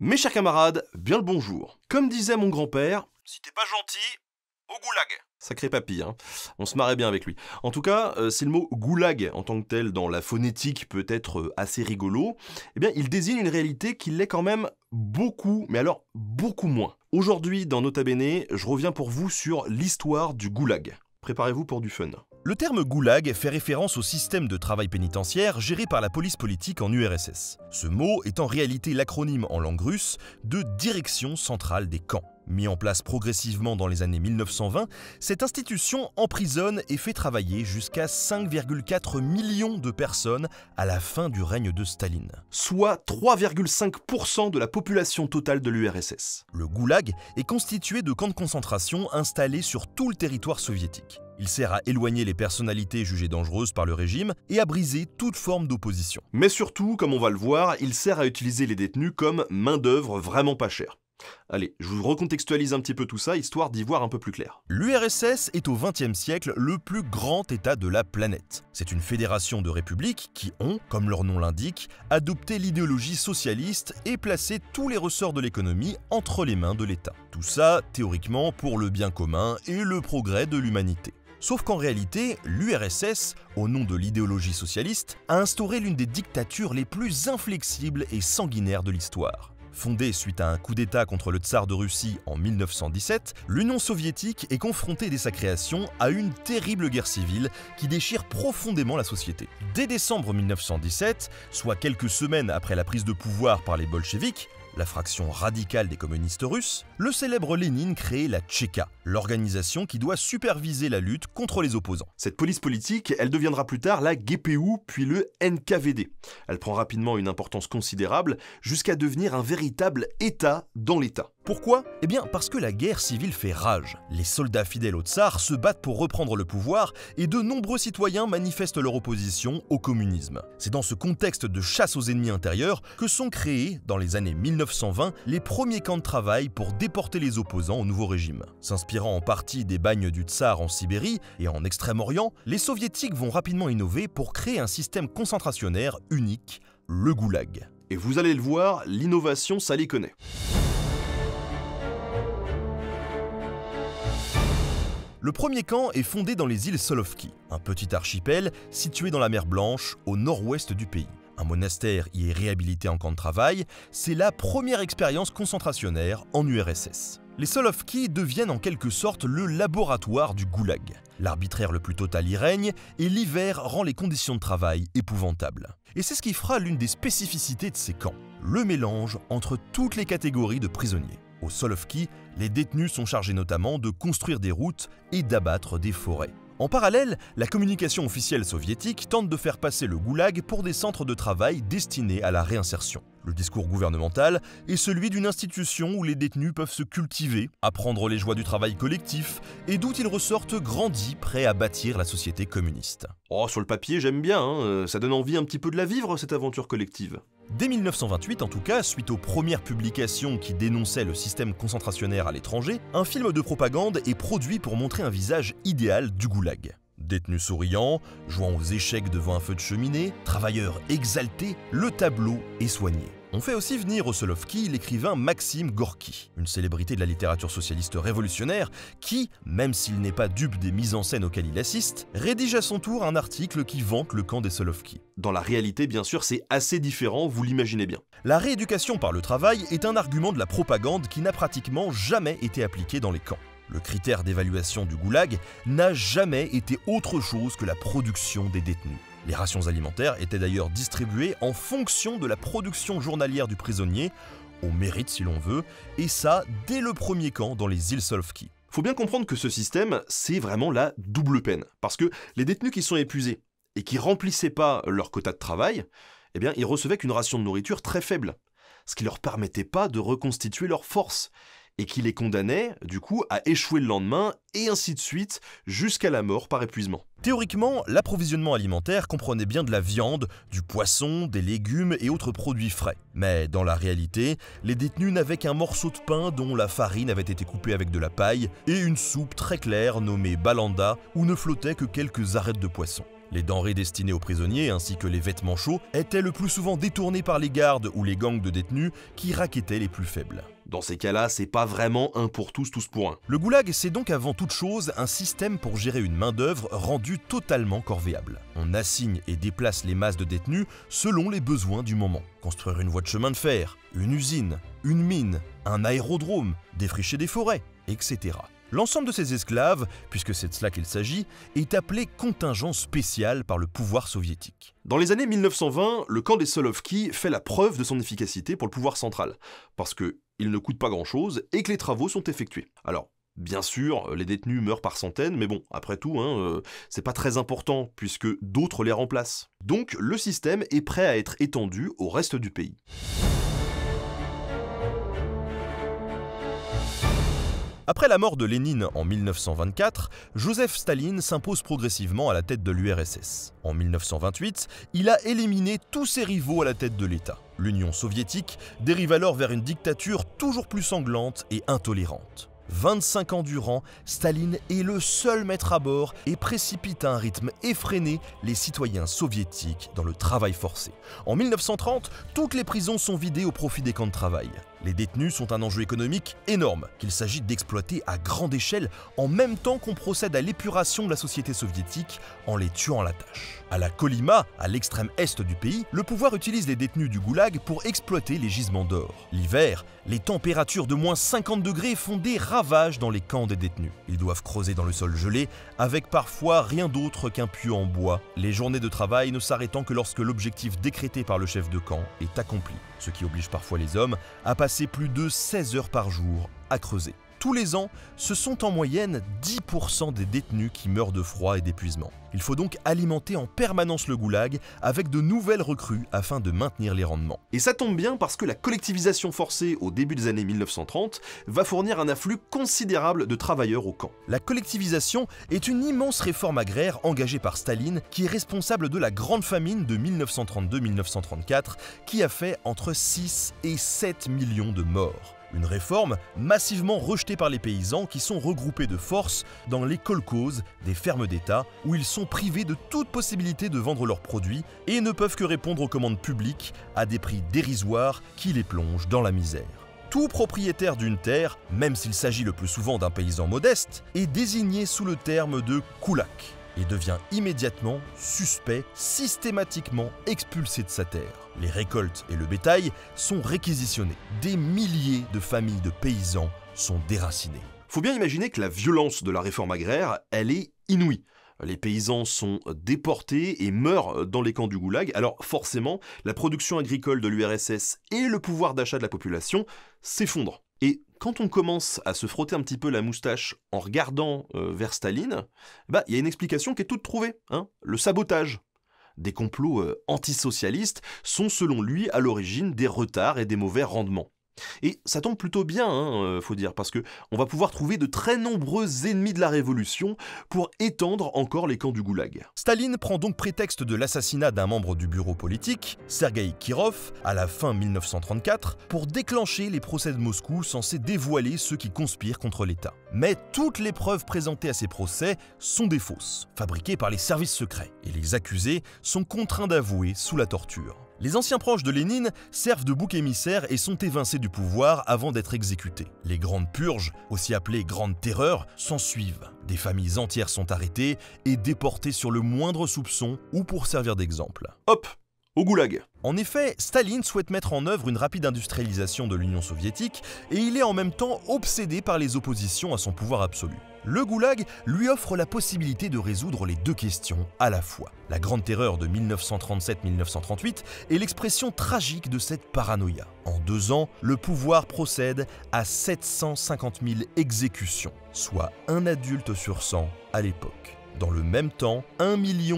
Mes chers camarades, bien le bonjour. Comme disait mon grand-père, si t'es pas gentil, au goulag. Sacré papy, hein. On se marrait bien avec lui. En tout cas, euh, c'est le mot goulag en tant que tel dans la phonétique peut être euh, assez rigolo. Eh bien, il désigne une réalité qui l'est quand même beaucoup, mais alors beaucoup moins. Aujourd'hui, dans Nota Bene, je reviens pour vous sur l'histoire du goulag. Préparez-vous pour du fun. Le terme goulag fait référence au système de travail pénitentiaire géré par la police politique en URSS. Ce mot est en réalité l'acronyme en langue russe de Direction centrale des camps. Mis en place progressivement dans les années 1920, cette institution emprisonne et fait travailler jusqu'à 5,4 millions de personnes à la fin du règne de Staline. Soit 3,5% de la population totale de l'URSS. Le goulag est constitué de camps de concentration installés sur tout le territoire soviétique. Il sert à éloigner les personnalités jugées dangereuses par le régime et à briser toute forme d'opposition. Mais surtout, comme on va le voir, il sert à utiliser les détenus comme main-d'œuvre vraiment pas chère. Allez, je vous recontextualise un petit peu tout ça, histoire d'y voir un peu plus clair. L'URSS est au XXe siècle le plus grand État de la planète. C'est une fédération de républiques qui ont, comme leur nom l'indique, adopté l'idéologie socialiste et placé tous les ressorts de l'économie entre les mains de l'État. Tout ça, théoriquement, pour le bien commun et le progrès de l'humanité. Sauf qu'en réalité, l'URSS, au nom de l'idéologie socialiste, a instauré l'une des dictatures les plus inflexibles et sanguinaires de l'histoire. Fondée suite à un coup d'État contre le tsar de Russie en 1917, l'Union soviétique est confrontée dès sa création à une terrible guerre civile qui déchire profondément la société. Dès décembre 1917, soit quelques semaines après la prise de pouvoir par les bolcheviks, la fraction radicale des communistes russes, le célèbre Lénine crée la Tchéka, l'organisation qui doit superviser la lutte contre les opposants. Cette police politique, elle deviendra plus tard la GPU puis le NKVD. Elle prend rapidement une importance considérable jusqu'à devenir un véritable État dans l'État. Pourquoi? Eh bien parce que la guerre civile fait rage. Les soldats fidèles au tsar se battent pour reprendre le pouvoir et de nombreux citoyens manifestent leur opposition au communisme. C'est dans ce contexte de chasse aux ennemis intérieurs que sont créés, dans les années 1920, les premiers camps de travail pour déporter les opposants au nouveau régime. S'inspirant en partie des bagnes du tsar en Sibérie et en Extrême-Orient, les soviétiques vont rapidement innover pour créer un système concentrationnaire unique, le goulag. Et vous allez le voir, l'innovation, ça les connaît. Le premier camp est fondé dans les îles Solovki, un petit archipel situé dans la mer Blanche, au nord-ouest du pays. Un monastère y est réhabilité en camp de travail, c'est la première expérience concentrationnaire en URSS. Les Solovki deviennent en quelque sorte le laboratoire du goulag. L'arbitraire le plus total y règne et l'hiver rend les conditions de travail épouvantables. Et c'est ce qui fera l'une des spécificités de ces camps, le mélange entre toutes les catégories de prisonniers. Au Solovki, les détenus sont chargés notamment de construire des routes et d'abattre des forêts. En parallèle, la communication officielle soviétique tente de faire passer le goulag pour des centres de travail destinés à la réinsertion. Le discours gouvernemental est celui d'une institution où les détenus peuvent se cultiver, apprendre les joies du travail collectif et d'où ils ressortent grandis, prêts à bâtir la société communiste. Oh, sur le papier, j'aime bien, hein. ça donne envie un petit peu de la vivre, cette aventure collective. Dès 1928, en tout cas, suite aux premières publications qui dénonçaient le système concentrationnaire à l'étranger, un film de propagande est produit pour montrer un visage idéal du goulag. Détenu souriant, jouant aux échecs devant un feu de cheminée, travailleur exalté, le tableau est soigné. On fait aussi venir au Solovki l'écrivain Maxime Gorky, une célébrité de la littérature socialiste révolutionnaire qui, même s'il n'est pas dupe des mises en scène auxquelles il assiste, rédige à son tour un article qui vante le camp des Solovki. Dans la réalité, bien sûr, c'est assez différent, vous l'imaginez bien. La rééducation par le travail est un argument de la propagande qui n'a pratiquement jamais été appliqué dans les camps. Le critère d'évaluation du goulag n'a jamais été autre chose que la production des détenus. Les rations alimentaires étaient d'ailleurs distribuées en fonction de la production journalière du prisonnier, au mérite si l'on veut, et ça dès le premier camp dans les îles Solovki. Faut bien comprendre que ce système, c'est vraiment la double peine. Parce que les détenus qui sont épuisés et qui remplissaient pas leur quota de travail, eh bien, ils recevaient qu'une ration de nourriture très faible, ce qui leur permettait pas de reconstituer leurs forces et qui les condamnait, du coup, à échouer le lendemain, et ainsi de suite, jusqu'à la mort par épuisement. Théoriquement, l'approvisionnement alimentaire comprenait bien de la viande, du poisson, des légumes et autres produits frais. Mais dans la réalité, les détenus n'avaient qu'un morceau de pain dont la farine avait été coupée avec de la paille, et une soupe très claire nommée balanda où ne flottaient que quelques arêtes de poisson. Les denrées destinées aux prisonniers ainsi que les vêtements chauds étaient le plus souvent détournés par les gardes ou les gangs de détenus qui raquettaient les plus faibles. Dans ces cas-là, c'est pas vraiment un pour tous, tous pour un. Le goulag, c'est donc avant toute chose un système pour gérer une main-d'œuvre rendue totalement corvéable. On assigne et déplace les masses de détenus selon les besoins du moment. Construire une voie de chemin de fer, une usine, une mine, un aérodrome, défricher des forêts, etc. L'ensemble de ces esclaves, puisque c'est de cela qu'il s'agit, est appelé contingent spécial par le pouvoir soviétique. Dans les années 1920, le camp des Solovki fait la preuve de son efficacité pour le pouvoir central, parce que il ne coûte pas grand-chose et que les travaux sont effectués. Alors, Bien sûr, les détenus meurent par centaines, mais bon, après tout, hein, euh, c'est pas très important puisque d'autres les remplacent. Donc le système est prêt à être étendu au reste du pays. Après la mort de Lénine en 1924, Joseph Staline s'impose progressivement à la tête de l'URSS. En 1928, il a éliminé tous ses rivaux à la tête de l'État. L'Union soviétique dérive alors vers une dictature toujours plus sanglante et intolérante. 25 ans durant, Staline est le seul maître à bord et précipite à un rythme effréné les citoyens soviétiques dans le travail forcé. En 1930, toutes les prisons sont vidées au profit des camps de travail. Les détenus sont un enjeu économique énorme qu'il s'agit d'exploiter à grande échelle en même temps qu'on procède à l'épuration de la société soviétique en les tuant à la tâche. À la Kolyma, à l'extrême est du pays, le pouvoir utilise les détenus du goulag pour exploiter les gisements d'or. L'hiver, les températures de moins 50 degrés font des ravages dans les camps des détenus. Ils doivent creuser dans le sol gelé, avec parfois rien d'autre qu'un puits en bois, les journées de travail ne s'arrêtant que lorsque l'objectif décrété par le chef de camp est accompli, ce qui oblige parfois les hommes à passer plus de 16 heures par jour à creuser. Tous les ans, ce sont en moyenne 10% des détenus qui meurent de froid et d'épuisement. Il faut donc alimenter en permanence le goulag avec de nouvelles recrues afin de maintenir les rendements. Et ça tombe bien parce que la collectivisation forcée au début des années 1930 va fournir un afflux considérable de travailleurs au camp. La collectivisation est une immense réforme agraire engagée par Staline qui est responsable de la grande famine de 1932-1934 qui a fait entre 6 et 7 millions de morts. Une réforme massivement rejetée par les paysans qui sont regroupés de force dans les kolkhozes des fermes d'État où ils sont privés de toute possibilité de vendre leurs produits et ne peuvent que répondre aux commandes publiques à des prix dérisoires qui les plongent dans la misère. Tout propriétaire d'une terre, même s'il s'agit le plus souvent d'un paysan modeste, est désigné sous le terme de kulak et devient immédiatement suspect, systématiquement expulsé de sa terre. Les récoltes et le bétail sont réquisitionnés. Des milliers de familles de paysans sont déracinées. Faut bien imaginer que la violence de la réforme agraire, elle est inouïe. Les paysans sont déportés et meurent dans les camps du goulag, alors forcément, la production agricole de l'URSS et le pouvoir d'achat de la population s'effondrent. Quand on commence à se frotter un petit peu la moustache en regardant euh, vers Staline, bah il y a une explication qui est toute trouvée, hein, le sabotage des complots euh, antisocialistes sont selon lui à l'origine des retards et des mauvais rendements. Et ça tombe plutôt bien, hein, euh, faut dire, parce que on va pouvoir trouver de très nombreux ennemis de la révolution pour étendre encore les camps du goulag. Staline prend donc prétexte de l'assassinat d'un membre du bureau politique, Sergei Kirov, à la fin 1934, pour déclencher les procès de Moscou censés dévoiler ceux qui conspirent contre l'État. Mais toutes les preuves présentées à ces procès sont des fausses, fabriquées par les services secrets, et les accusés sont contraints d'avouer sous la torture. Les anciens proches de Lénine servent de bouc émissaire et sont évincés du pouvoir avant d'être exécutés. Les grandes purges, aussi appelées grandes terreurs, s'en suivent. Des familles entières sont arrêtées et déportées sur le moindre soupçon ou pour servir d'exemple. Hop au goulag. En effet, Staline souhaite mettre en œuvre une rapide industrialisation de l'Union soviétique et il est en même temps obsédé par les oppositions à son pouvoir absolu. Le goulag lui offre la possibilité de résoudre les deux questions à la fois. La Grande Terreur de 1937-1938 est l'expression tragique de cette paranoïa. En deux ans, le pouvoir procède à 750 000 exécutions, soit un adulte sur 100 à l'époque. Dans le même temps, 1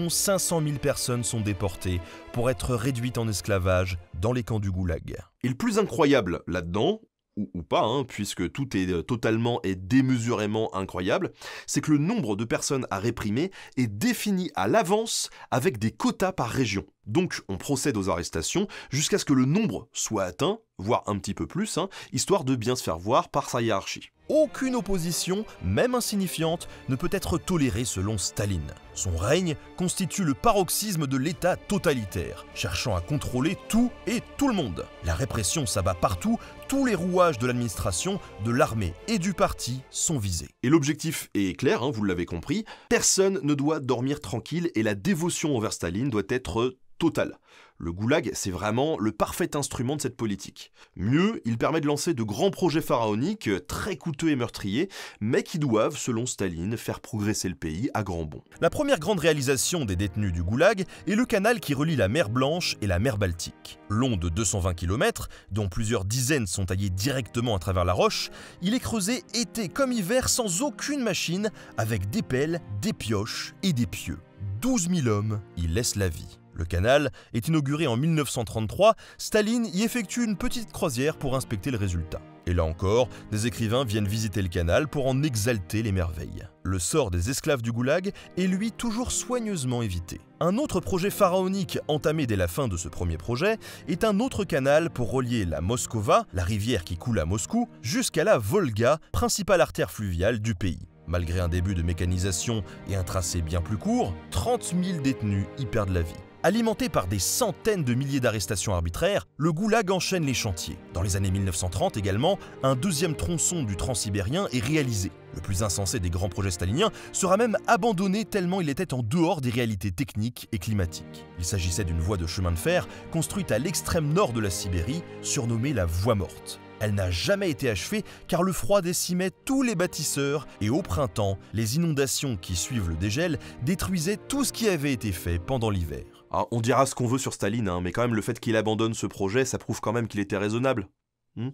500 000 personnes sont déportées pour être réduites en esclavage dans les camps du goulag. Et le plus incroyable là-dedans, ou, pas, hein, puisque tout est euh, totalement et démesurément incroyable, c'est que le nombre de personnes à réprimer est défini à l'avance avec des quotas par région. Donc on procède aux arrestations jusqu'à ce que le nombre soit atteint, voire un petit peu plus, hein, histoire de bien se faire voir par sa hiérarchie. Aucune opposition, même insignifiante, ne peut être tolérée selon Staline. Son règne constitue le paroxysme de l'État totalitaire, cherchant à contrôler tout et tout le monde. La répression s'abat partout, tous les rouages de l'administration, de l'armée et du parti sont visés. Et l'objectif est clair, hein, vous l'avez compris, personne ne doit dormir tranquille et la dévotion envers Staline doit être totale. Le goulag, c'est vraiment le parfait instrument de cette politique. Mieux, il permet de lancer de grands projets pharaoniques, très coûteux et meurtriers, mais qui doivent, selon Staline, faire progresser le pays à grand bond. La première grande réalisation des détenus du goulag est le canal qui relie la mer Blanche et la mer Baltique. Long de 220 km, dont plusieurs dizaines sont taillés directement à travers la roche, il est creusé été comme hiver sans aucune machine, avec des pelles, des pioches et des pieux. 12 000 hommes y laissent la vie. Le canal est inauguré en 1933, Staline y effectue une petite croisière pour inspecter le résultat. Et là encore, des écrivains viennent visiter le canal pour en exalter les merveilles. Le sort des esclaves du goulag est lui toujours soigneusement évité. Un autre projet pharaonique entamé dès la fin de ce premier projet est un autre canal pour relier la Moskova, la rivière qui coule à Moscou, jusqu'à la Volga, principale artère fluviale du pays. Malgré un début de mécanisation et un tracé bien plus court, 30 000 détenus y perdent la vie. Alimenté par des centaines de milliers d'arrestations arbitraires, le goulag enchaîne les chantiers. Dans les années 1930 également, un deuxième tronçon du transsibérien est réalisé. Le plus insensé des grands projets staliniens sera même abandonné tellement il était en dehors des réalités techniques et climatiques. Il s'agissait d'une voie de chemin de fer construite à l'extrême nord de la Sibérie, surnommée la Voie morte. Elle n'a jamais été achevée car le froid décimait tous les bâtisseurs et au printemps, les inondations qui suivent le dégel détruisaient tout ce qui avait été fait pendant l'hiver. Ah, on dira ce qu'on veut sur Staline, hein, mais quand même le fait qu'il abandonne ce projet, ça prouve quand même qu'il était raisonnable. Hmm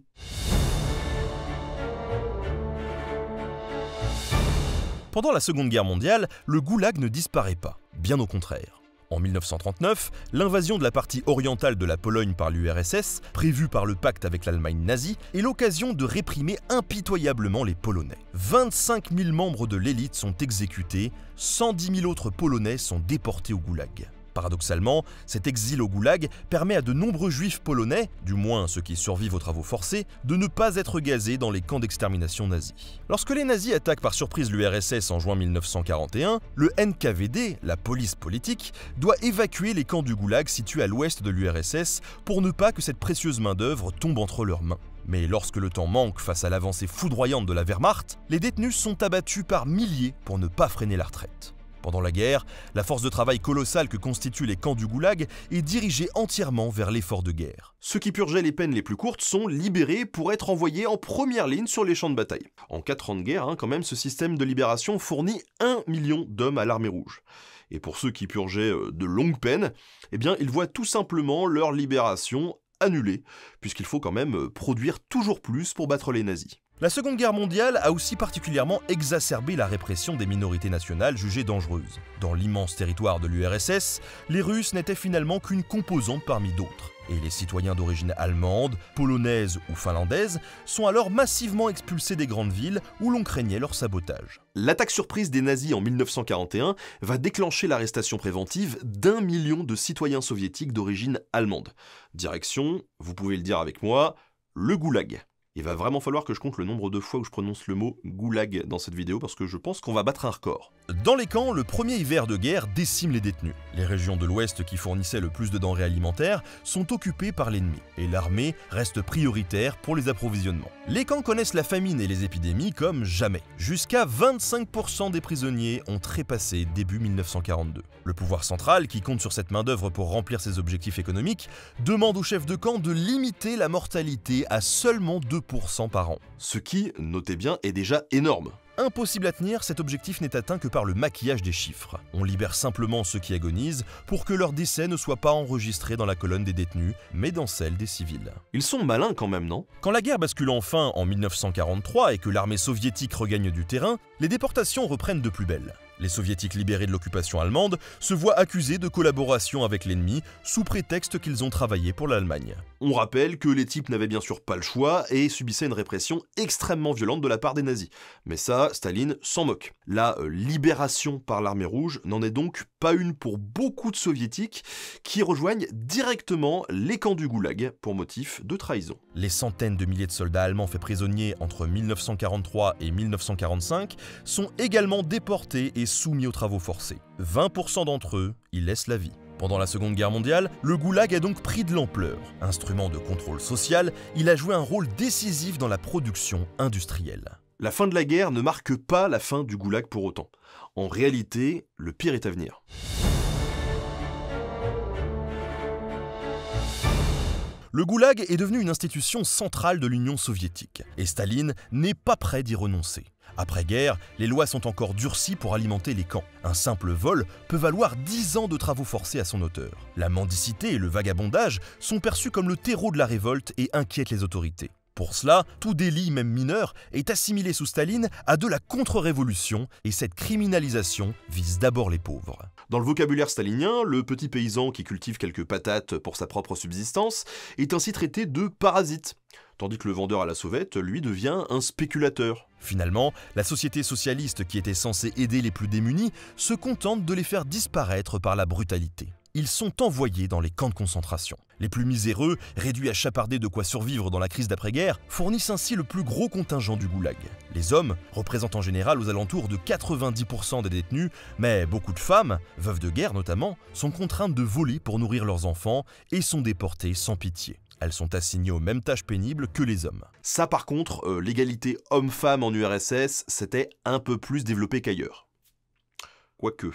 Pendant la Seconde Guerre mondiale, le goulag ne disparaît pas, bien au contraire. En 1939, l'invasion de la partie orientale de la Pologne par l'URSS, prévue par le pacte avec l'Allemagne nazie, est l'occasion de réprimer impitoyablement les Polonais. 25 000 membres de l'élite sont exécutés, 110 000 autres Polonais sont déportés au goulag. Paradoxalement, cet exil au goulag permet à de nombreux juifs polonais, du moins ceux qui survivent aux travaux forcés, de ne pas être gazés dans les camps d'extermination nazis. Lorsque les nazis attaquent par surprise l'URSS en juin 1941, le NKVD, la police politique, doit évacuer les camps du goulag situés à l'ouest de l'URSS pour ne pas que cette précieuse main-d'œuvre tombe entre leurs mains. Mais lorsque le temps manque face à l'avancée foudroyante de la Wehrmacht, les détenus sont abattus par milliers pour ne pas freiner la retraite. Pendant la guerre, la force de travail colossale que constituent les camps du goulag est dirigée entièrement vers l'effort de guerre. Ceux qui purgeaient les peines les plus courtes sont libérés pour être envoyés en première ligne sur les champs de bataille. En 4 ans de guerre, hein, quand même, ce système de libération fournit 1 million d'hommes à l'armée rouge. Et pour ceux qui purgeaient euh, de longues peines, eh bien, ils voient tout simplement leur libération annulée, puisqu'il faut quand même euh, produire toujours plus pour battre les nazis. La Seconde Guerre mondiale a aussi particulièrement exacerbé la répression des minorités nationales jugées dangereuses. Dans l'immense territoire de l'URSS, les Russes n'étaient finalement qu'une composante parmi d'autres. Et les citoyens d'origine allemande, polonaise ou finlandaise sont alors massivement expulsés des grandes villes où l'on craignait leur sabotage. L'attaque surprise des nazis en 1941 va déclencher l'arrestation préventive d'un million de citoyens soviétiques d'origine allemande. Direction, vous pouvez le dire avec moi, le goulag. Il va vraiment falloir que je compte le nombre de fois où je prononce le mot goulag dans cette vidéo parce que je pense qu'on va battre un record. Dans les camps, le premier hiver de guerre décime les détenus. Les régions de l'Ouest qui fournissaient le plus de denrées alimentaires sont occupées par l'ennemi et l'armée reste prioritaire pour les approvisionnements. Les camps connaissent la famine et les épidémies comme jamais. Jusqu'à 25% des prisonniers ont trépassé début 1942. Le pouvoir central, qui compte sur cette main-d'œuvre pour remplir ses objectifs économiques, demande aux chefs de camp de limiter la mortalité à seulement 2 par an. Ce qui, notez bien, est déjà énorme. Impossible à tenir, cet objectif n'est atteint que par le maquillage des chiffres. On libère simplement ceux qui agonisent pour que leur décès ne soit pas enregistré dans la colonne des détenus, mais dans celle des civils. Ils sont malins quand même, non? Quand la guerre bascule enfin en 1943 et que l'armée soviétique regagne du terrain, les déportations reprennent de plus belle. Les soviétiques libérés de l'occupation allemande se voient accusés de collaboration avec l'ennemi sous prétexte qu'ils ont travaillé pour l'Allemagne. On rappelle que les types n'avaient bien sûr pas le choix et subissaient une répression extrêmement violente de la part des nazis. Mais ça, Staline s'en moque. La euh, libération par l'armée rouge n'en est donc pas une pour beaucoup de soviétiques qui rejoignent directement les camps du goulag pour motif de trahison. Les centaines de milliers de soldats allemands faits prisonniers entre 1943 et 1945 sont également déportés et soumis aux travaux forcés. 20% d'entre eux y laissent la vie. Pendant la Seconde Guerre mondiale, le goulag a donc pris de l'ampleur. Instrument de contrôle social, il a joué un rôle décisif dans la production industrielle. La fin de la guerre ne marque pas la fin du goulag pour autant. En réalité, le pire est à venir. Le goulag est devenu une institution centrale de l'Union soviétique, et Staline n'est pas prêt d'y renoncer. Après-guerre, les lois sont encore durcies pour alimenter les camps. Un simple vol peut valoir 10 ans de travaux forcés à son auteur. La mendicité et le vagabondage sont perçus comme le terreau de la révolte et inquiètent les autorités. Pour cela, tout délit, même mineur, est assimilé sous Staline à de la contre-révolution et cette criminalisation vise d'abord les pauvres. Dans le vocabulaire stalinien, le petit paysan qui cultive quelques patates pour sa propre subsistance est ainsi traité de parasite, tandis que le vendeur à la sauvette, lui, devient un spéculateur. Finalement, la société socialiste qui était censée aider les plus démunis se contente de les faire disparaître par la brutalité ils sont envoyés dans les camps de concentration. Les plus miséreux, réduits à chaparder de quoi survivre dans la crise d'après-guerre, fournissent ainsi le plus gros contingent du goulag. Les hommes représentent en général aux alentours de 90% des détenus, mais beaucoup de femmes, veuves de guerre notamment, sont contraintes de voler pour nourrir leurs enfants et sont déportées sans pitié. Elles sont assignées aux mêmes tâches pénibles que les hommes. Ça par contre, euh, l'égalité homme-femme en URSS, c'était un peu plus développé qu'ailleurs. Quoique.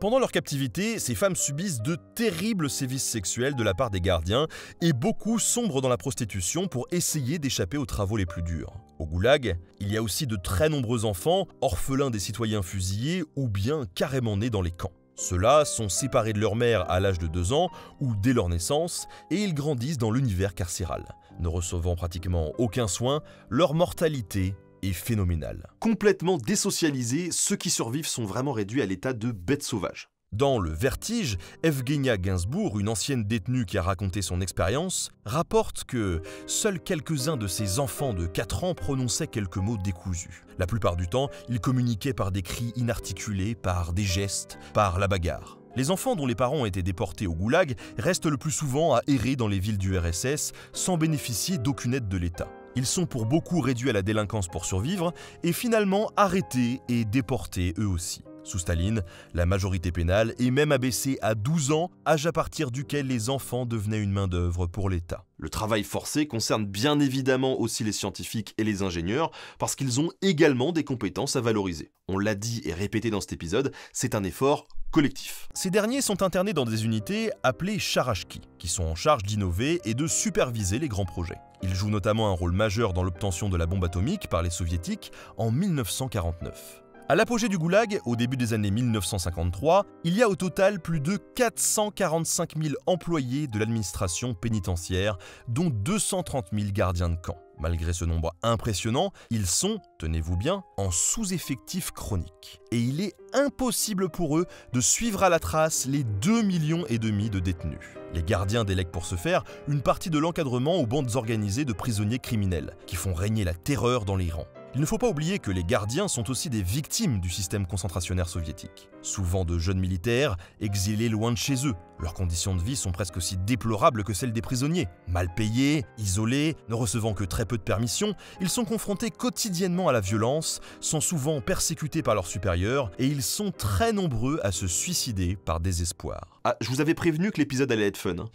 Pendant leur captivité, ces femmes subissent de terribles sévices sexuels de la part des gardiens et beaucoup sombrent dans la prostitution pour essayer d'échapper aux travaux les plus durs. Au goulag, il y a aussi de très nombreux enfants, orphelins des citoyens fusillés ou bien carrément nés dans les camps. Ceux-là sont séparés de leur mère à l'âge de 2 ans ou dès leur naissance et ils grandissent dans l'univers carcéral. Ne recevant pratiquement aucun soin, leur mortalité est phénoménal. Complètement désocialisés, ceux qui survivent sont vraiment réduits à l'état de bêtes sauvages. Dans Le Vertige, Evgenia Gainsbourg, une ancienne détenue qui a raconté son expérience, rapporte que seuls quelques-uns de ses enfants de 4 ans prononçaient quelques mots décousus. La plupart du temps, ils communiquaient par des cris inarticulés, par des gestes, par la bagarre. Les enfants dont les parents ont été déportés au goulag restent le plus souvent à errer dans les villes du RSS sans bénéficier d'aucune aide de l'État. Ils sont pour beaucoup réduits à la délinquance pour survivre et finalement arrêtés et déportés eux aussi. Sous Staline, la majorité pénale est même abaissée à 12 ans, âge à partir duquel les enfants devenaient une main-d'œuvre pour l'État. Le travail forcé concerne bien évidemment aussi les scientifiques et les ingénieurs, parce qu'ils ont également des compétences à valoriser. On l'a dit et répété dans cet épisode, c'est un effort collectif. Ces derniers sont internés dans des unités appelées charashki, qui sont en charge d'innover et de superviser les grands projets. Ils jouent notamment un rôle majeur dans l'obtention de la bombe atomique par les soviétiques en 1949. À l'apogée du goulag, au début des années 1953, il y a au total plus de 445 000 employés de l'administration pénitentiaire, dont 230 000 gardiens de camp. Malgré ce nombre impressionnant, ils sont, tenez-vous bien, en sous-effectif chronique. Et il est impossible pour eux de suivre à la trace les 2 millions et demi de détenus. Les gardiens délèguent pour ce faire une partie de l'encadrement aux bandes organisées de prisonniers criminels, qui font régner la terreur dans les rangs. Il ne faut pas oublier que les gardiens sont aussi des victimes du système concentrationnaire soviétique. Souvent de jeunes militaires, exilés loin de chez eux. Leurs conditions de vie sont presque aussi déplorables que celles des prisonniers. Mal payés, isolés, ne recevant que très peu de permissions, ils sont confrontés quotidiennement à la violence, sont souvent persécutés par leurs supérieurs et ils sont très nombreux à se suicider par désespoir. Ah, je vous avais prévenu que l'épisode allait être fun. Hein.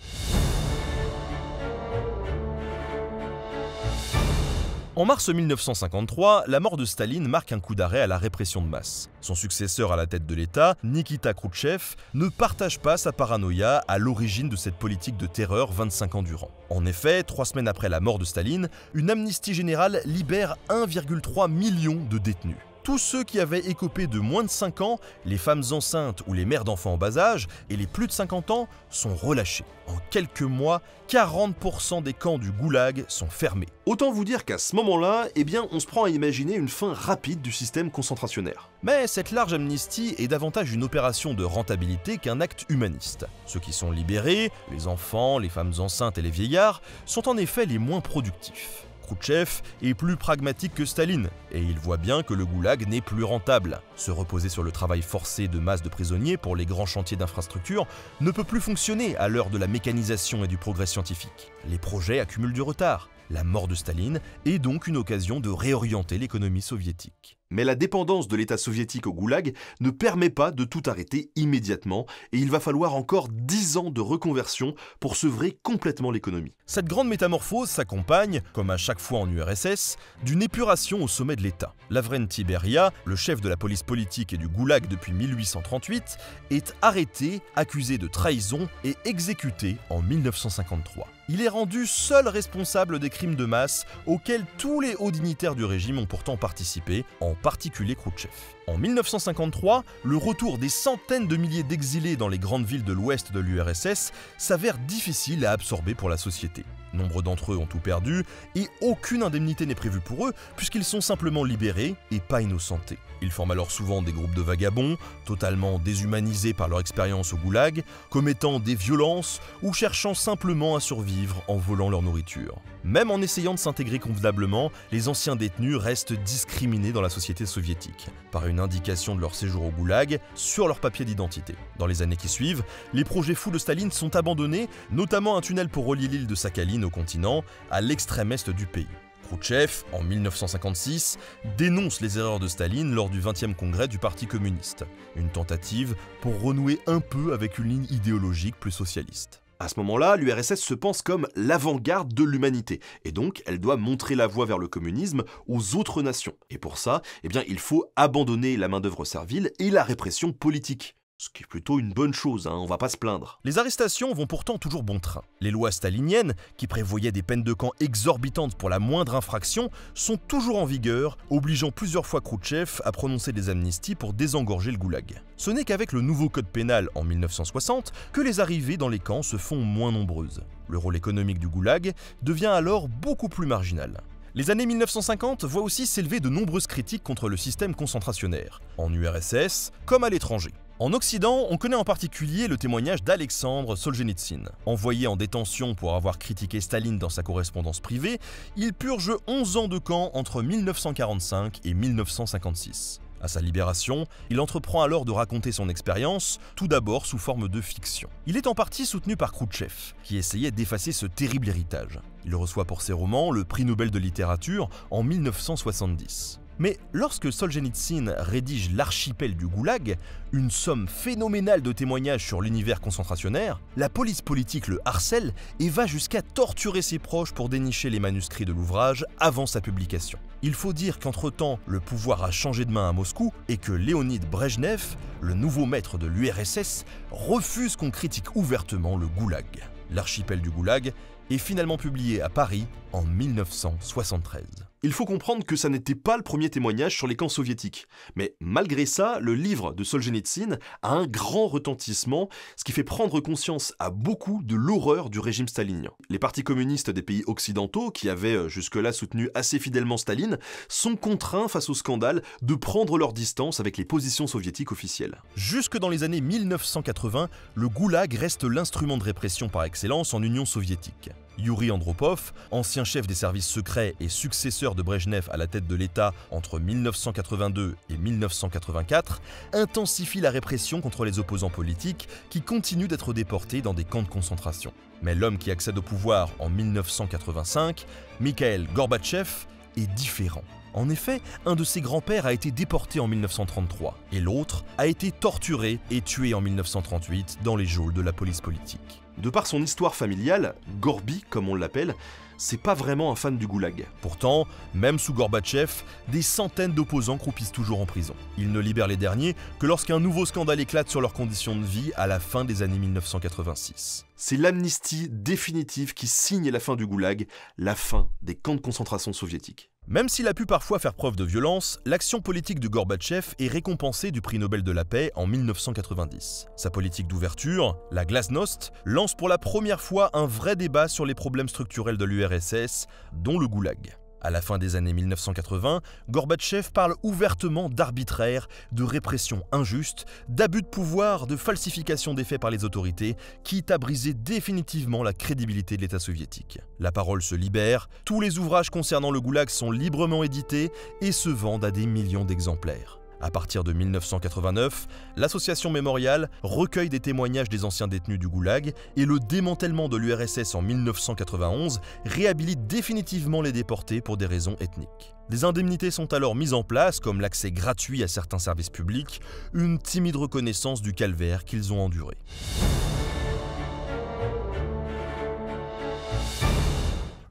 En mars 1953, la mort de Staline marque un coup d'arrêt à la répression de masse. Son successeur à la tête de l'État, Nikita Khrouchtchev, ne partage pas sa paranoïa à l'origine de cette politique de terreur 25 ans durant. En effet, trois semaines après la mort de Staline, une amnistie générale libère 1,3 million de détenus tous ceux qui avaient écopé de moins de 5 ans, les femmes enceintes ou les mères d'enfants en bas âge, et les plus de 50 ans sont relâchés. En quelques mois, 40% des camps du goulag sont fermés. Autant vous dire qu'à ce moment-là, eh bien, on se prend à imaginer une fin rapide du système concentrationnaire. Mais cette large amnistie est davantage une opération de rentabilité qu'un acte humaniste. Ceux qui sont libérés, les enfants, les femmes enceintes et les vieillards, sont en effet les moins productifs. Khrouchtchev est plus pragmatique que Staline, et il voit bien que le goulag n'est plus rentable. Se reposer sur le travail forcé de masse de prisonniers pour les grands chantiers d'infrastructure ne peut plus fonctionner à l'heure de la mécanisation et du progrès scientifique. Les projets accumulent du retard. La mort de Staline est donc une occasion de réorienter l'économie soviétique. Mais la dépendance de l'État soviétique au goulag ne permet pas de tout arrêter immédiatement et il va falloir encore 10 ans de reconversion pour sevrer complètement l'économie. Cette grande métamorphose s'accompagne, comme à chaque fois en URSS, d'une épuration au sommet de l'État. Lavrenti Beria, le chef de la police politique et du goulag depuis 1838, est arrêté, accusé de trahison et exécuté en 1953. Il est rendu seul responsable des crimes de masse auxquels tous les hauts dignitaires du régime ont pourtant participé, en particulier Khrouchtchev. En 1953, le retour des centaines de milliers d'exilés dans les grandes villes de l'ouest de l'URSS s'avère difficile à absorber pour la société. Nombre d'entre eux ont tout perdu et aucune indemnité n'est prévue pour eux puisqu'ils sont simplement libérés et pas innocentés. Ils forment alors souvent des groupes de vagabonds, totalement déshumanisés par leur expérience au goulag, commettant des violences ou cherchant simplement à survivre en volant leur nourriture. Même en essayant de s'intégrer convenablement, les anciens détenus restent discriminés dans la société soviétique, par une indication de leur séjour au goulag sur leur papier d'identité. Dans les années qui suivent, les projets fous de Staline sont abandonnés, notamment un tunnel pour relier l'île de Sakhaline au continent, à l'extrême est du pays. Khrouchtchev, en 1956, dénonce les erreurs de Staline lors du 20e congrès du Parti communiste, une tentative pour renouer un peu avec une ligne idéologique plus socialiste. À ce moment-là, l'URSS se pense comme l'avant-garde de l'humanité, et donc elle doit montrer la voie vers le communisme aux autres nations. Et pour ça, eh il faut abandonner la main-d'œuvre servile et la répression politique. Ce qui est plutôt une bonne chose, hein, on va pas se plaindre. Les arrestations vont pourtant toujours bon train. Les lois staliniennes, qui prévoyaient des peines de camp exorbitantes pour la moindre infraction, sont toujours en vigueur, obligeant plusieurs fois Khrouchtchev à prononcer des amnisties pour désengorger le goulag. Ce n'est qu'avec le nouveau code pénal en 1960 que les arrivées dans les camps se font moins nombreuses. Le rôle économique du goulag devient alors beaucoup plus marginal. Les années 1950 voient aussi s'élever de nombreuses critiques contre le système concentrationnaire, en URSS comme à l'étranger. En Occident, on connaît en particulier le témoignage d'Alexandre Solzhenitsyn. Envoyé en détention pour avoir critiqué Staline dans sa correspondance privée, il purge 11 ans de camp entre 1945 et 1956. À sa libération, il entreprend alors de raconter son expérience, tout d'abord sous forme de fiction. Il est en partie soutenu par Khrouchtchev, qui essayait d'effacer ce terrible héritage. Il reçoit pour ses romans le prix Nobel de littérature en 1970. Mais lorsque Solzhenitsyn rédige L'archipel du Goulag, une somme phénoménale de témoignages sur l'univers concentrationnaire, la police politique le harcèle et va jusqu'à torturer ses proches pour dénicher les manuscrits de l'ouvrage avant sa publication. Il faut dire qu'entre-temps, le pouvoir a changé de main à Moscou et que Léonid Brejnev, le nouveau maître de l'URSS, refuse qu'on critique ouvertement le Goulag. L'archipel du Goulag est finalement publié à Paris en 1973. Il faut comprendre que ça n'était pas le premier témoignage sur les camps soviétiques. Mais malgré ça, le livre de Solzhenitsyn a un grand retentissement, ce qui fait prendre conscience à beaucoup de l'horreur du régime stalinien. Les partis communistes des pays occidentaux, qui avaient euh, jusque-là soutenu assez fidèlement Staline, sont contraints face au scandale de prendre leur distance avec les positions soviétiques officielles. Jusque dans les années 1980, le goulag reste l'instrument de répression par excellence en Union soviétique. Yuri Andropov, ancien chef des services secrets et successeur de Brejnev à la tête de l'État entre 1982 et 1984, intensifie la répression contre les opposants politiques qui continuent d'être déportés dans des camps de concentration. Mais l'homme qui accède au pouvoir en 1985, Mikhail Gorbatchev, est différent. En effet, un de ses grands-pères a été déporté en 1933 et l'autre a été torturé et tué en 1938 dans les geôles de la police politique. De par son histoire familiale, Gorby, comme on l'appelle, c'est pas vraiment un fan du goulag. Pourtant, même sous Gorbatchev, des centaines d'opposants croupissent toujours en prison. Il ne libère les derniers que lorsqu'un nouveau scandale éclate sur leurs conditions de vie à la fin des années 1986. C'est l'amnistie définitive qui signe la fin du goulag, la fin des camps de concentration soviétiques. Même s'il a pu parfois faire preuve de violence, l'action politique de Gorbatchev est récompensée du prix Nobel de la paix en 1990. Sa politique d'ouverture, la Glasnost, lance pour la première fois un vrai débat sur les problèmes structurels de l'URSS, dont le goulag. À la fin des années 1980, Gorbatchev parle ouvertement d'arbitraire, de répression injuste, d'abus de pouvoir, de falsification des faits par les autorités, quitte à briser définitivement la crédibilité de l'État soviétique. La parole se libère, tous les ouvrages concernant le goulag sont librement édités et se vendent à des millions d'exemplaires. À partir de 1989, l'association Mémorial recueille des témoignages des anciens détenus du Goulag et le démantèlement de l'URSS en 1991 réhabilite définitivement les déportés pour des raisons ethniques. Des indemnités sont alors mises en place, comme l'accès gratuit à certains services publics, une timide reconnaissance du calvaire qu'ils ont enduré.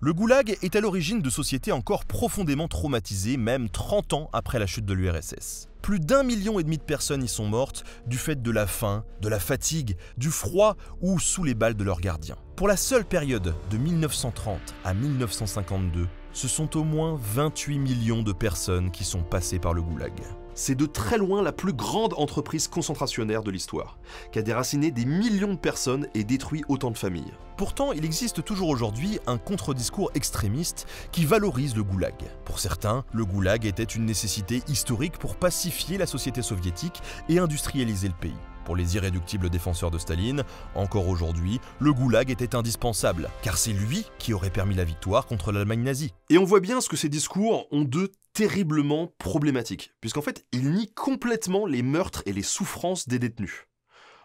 Le goulag est à l'origine de sociétés encore profondément traumatisées, même 30 ans après la chute de l'URSS. Plus d'un million et demi de personnes y sont mortes du fait de la faim, de la fatigue, du froid ou sous les balles de leurs gardiens. Pour la seule période de 1930 à 1952, ce sont au moins 28 millions de personnes qui sont passées par le goulag c'est de très loin la plus grande entreprise concentrationnaire de l'histoire, qui a déraciné des millions de personnes et détruit autant de familles. Pourtant, il existe toujours aujourd'hui un contre-discours extrémiste qui valorise le goulag. Pour certains, le goulag était une nécessité historique pour pacifier la société soviétique et industrialiser le pays. Pour les irréductibles défenseurs de Staline, encore aujourd'hui, le goulag était indispensable, car c'est lui qui aurait permis la victoire contre l'Allemagne nazie. Et on voit bien ce que ces discours ont de terriblement problématique, puisqu'en fait, il nie complètement les meurtres et les souffrances des détenus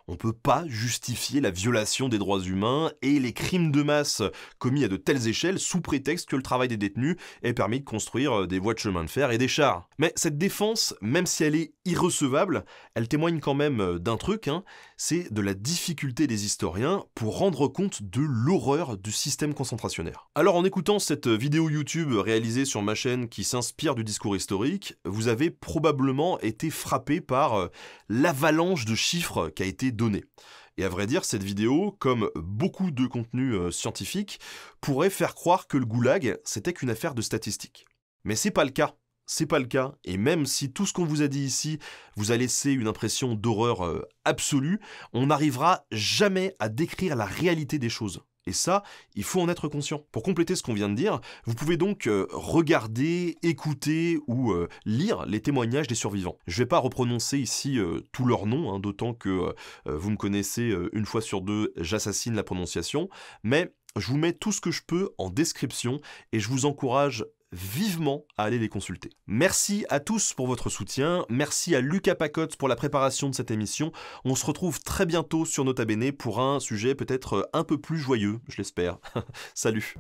on ne peut pas justifier la violation des droits humains et les crimes de masse commis à de telles échelles sous prétexte que le travail des détenus ait permis de construire euh, des voies de chemin de fer et des chars. Mais cette défense, même si elle est irrecevable, elle témoigne quand même euh, d'un truc, hein, c'est de la difficulté des historiens pour rendre compte de l'horreur du système concentrationnaire. Alors en écoutant cette vidéo YouTube réalisée sur ma chaîne qui s'inspire du discours historique, vous avez probablement été frappé par euh, l'avalanche de chiffres qui a été données. Et à vrai dire, cette vidéo, comme beaucoup de contenus euh, scientifiques, pourrait faire croire que le goulag, c'était qu'une affaire de statistiques. Mais c'est pas le cas. C'est pas le cas, et même si tout ce qu'on vous a dit ici vous a laissé une impression d'horreur euh, absolue, on n'arrivera jamais à décrire la réalité des choses. Et ça, il faut en être conscient. Pour compléter ce qu'on vient de dire, vous pouvez donc euh, regarder, écouter ou euh, lire les témoignages des survivants. Je ne vais pas reprononcer ici tous leurs noms, hein, d'autant que vous me connaissez une fois sur deux, j'assassine la prononciation, mais je vous mets tout ce que je peux en description et je vous encourage vivement à aller les consulter. Merci à tous pour votre soutien, merci à Lucas Pacotte pour la préparation de cette émission. On se retrouve très bientôt sur Nota Bene pour un sujet peut-être un peu plus joyeux, je l'espère. Salut